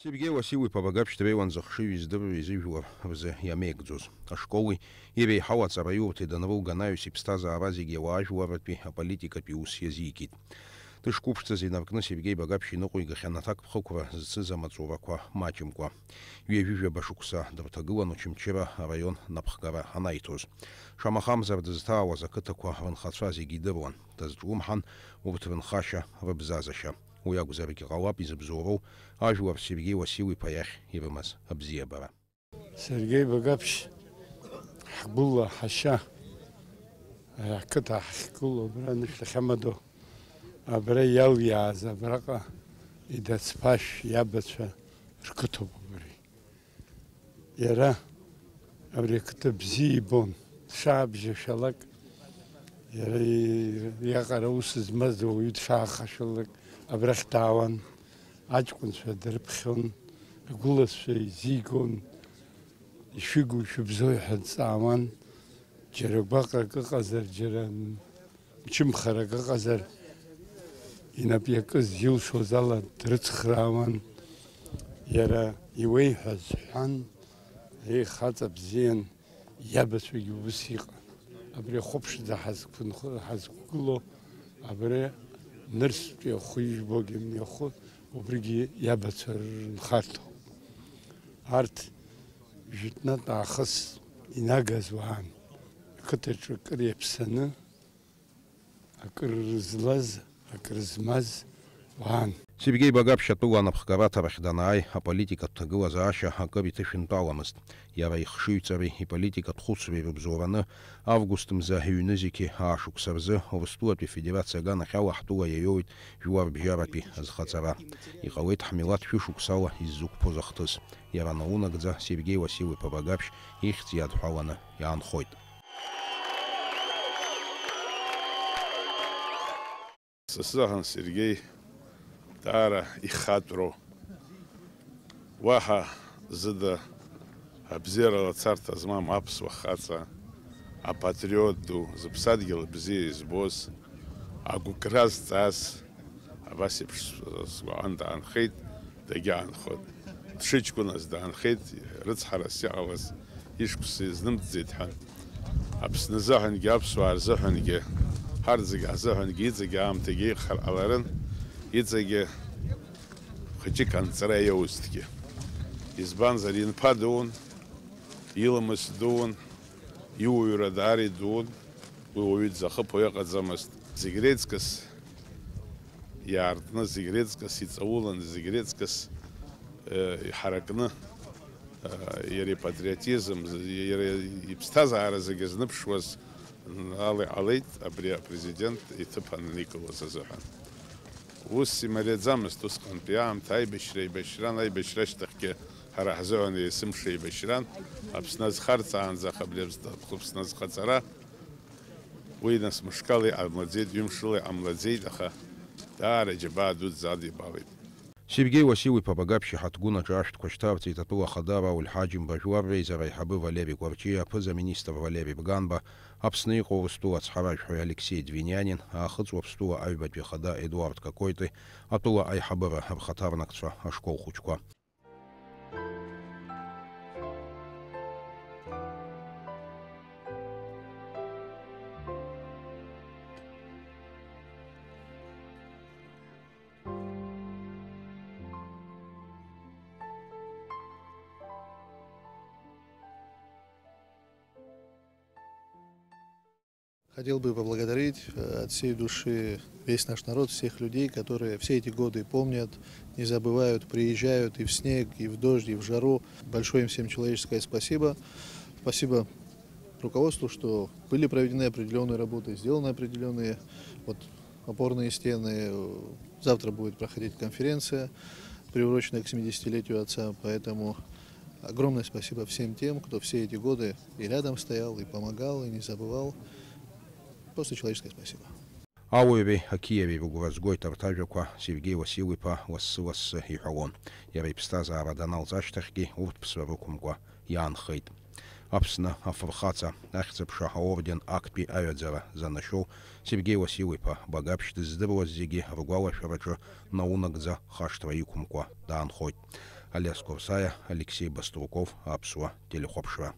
Сибге васиуи папагапш тебеван захшиви здобви зивуа абзе ямегдзус. А школы ебе хават сабаюте да нову ганаюси пстаза авази ге важуават пи а политика пи усьезикит. Ты шкупшца зинавкна сибге багапши нокуи гахянатак пхоква зцы замацовакуа мачимкуа. Ве вивя башукса дабтагыла ночим чева район напхгава ханайтус. Шамахам завдзтава закытаква ванхатфази гидабуан. Тазджумхан вовтвен хаша вабзазаша. უაგუზები ყავა პიზბზურო აჟუაფშიბიგი ვასივი ფაიხ იბმას აბზიაბა სერგეი ბაგაფშ ხბულა ჰაშა აკეთა ხკულო ბრანიშ ხამადო აბრე ялიაზა ბრაყა იდაც ფაშ იაბაცა რკუთობური ერა აბრე ქტა ბზიბონ შაბჟე შალაკ ერი იაყარა უსზმაზო უთ ხახშულკ ابرخ داون آجکون سه دربخون گول سه زیگون شیگو شبزوی هن سامان چربک اگر قزر چرند چیم خرگ قزر این ابیک از یو شوزال درت خرمان یه را یوی هزحان هی خات زین، یه بسیج بسیق ابری خوبش ده حس کن خود حس کلو ابری نرس یا خویش بگیم یا خو و برگی یه بسیار خرط خرط چند نت اینا گزوان کته چه یپسنه؟ سنه اگر زلز اگر زمز وان Сергей Багапшьа Туган Абхкаратарахь данааи аполитика дҭагылазаашьа акыр иҭышәынтәаламызт. Иара ихшыҩҵареи иполитика дхәыцреи рыбзоураны август мза иҩны зегьы аашықәса рзы Урыстәылатәи Федерациа аганахь ала ҳтәыла иаиоуит жәларбжьаратәи азхаҵара. Иҟалеит ҳмилаҭ шәышықәсала иззықәԥоз ахҭыс. Иара наунагӡа Сергеи Васил-иԥа Багапшь ихьӡ иадҳәаланы иаанхоит. Сысахан Сергей تاره ای خاطر زده زده زد ابزیر را تصرت از و خاطر آپاتریوت دو زبصادگل ابزیر از بوس اگو کراس تاس واسی پس از آن دان خید دگی آن خود شیچ کن از دان خید رض حراسی آغاز یش کسی از نم تزیت هن ابس نزه هنگی ابس وارزه هنگی هر زیگ ازه هنگی زیگ آمتهگی خر آلان ицеге хачи я яустки. Избан зарин падун, иламас дун, иуюра дари дун, уовид захы пояқатзамаст. Зигрецкас, яртна зигрецкас, цаулан зигрецкас, ҳаракны иара ипатриотизм иара иԥсҭазаара зегьы знымԥшуаз али ҟалеит президент, и тапан ананикылоз азыҳәан ვუსი მერეძამს თუ სკანპი ამ თაიბეშრეი ბეშრან აი ბეშრეშტეკე ჰარა ჰზონი ისიმ შეიბეშრან აფსნაც ხარცან ზახაბლებს და ხუფსნაც ხაცარა უიდანს მშკალი ამლაძი დიმშული ამლაძი და ხა და რეჯბა დუ ზადი ბავით Сергей Васильев абагапши ҳаҭгәынаҿы ашәҭқәа шьҭарҵеит ахадара аульҳаџьым Бажәлар аиҳабы Валери Кәарчиа, аԥыза министр Валери Бганба, Аԥсны иҟоу Урыстәыла ацҳаражәҳәаҩ Алексеи Двинианин, аахыҵуа Аԥстәыла аҩбатәи ахада Едуард Какоити, атәыла аиҳабыра рхаҭарнакцәа, ашкол хәыҷқәа. Хотел бы поблагодарить э, от всей души весь наш народ, всех людей, которые все эти годы помнят, не забывают, приезжают и в снег, и в дождь, и в жару. Большое им всем человеческое спасибо. Спасибо руководству, что были проведены определенные работы, сделаны определенные вот, опорные стены. Завтра будет проходить конференция, приуроченная к 70-летию отца, поэтому огромное спасибо всем тем, кто все эти годы и рядом стоял, и помогал, и не забывал. Просто человеческое спасибо. Ауэве Акиеве вугувазгой тартажаква Сергей Васильевипа лассы-лассы иҳәалон. Иара иԥсҭазаара даналҵашьҭахьгьы урҭ ԥсра рықәымкәа иаанхеит. Аԥсны афырхаҵа ахьӡаԥша аорден актәи аҩаӡара занашьоу Сергеи Васильевиԥа Багаԥшь дыздыруаз зегьы ргәалашәараҿы наунагӡа хашҭра иқәымкәа даанхоит. Алиас Курсаиа, Алексей Баструков, Аԥсуа телехәаԥшра.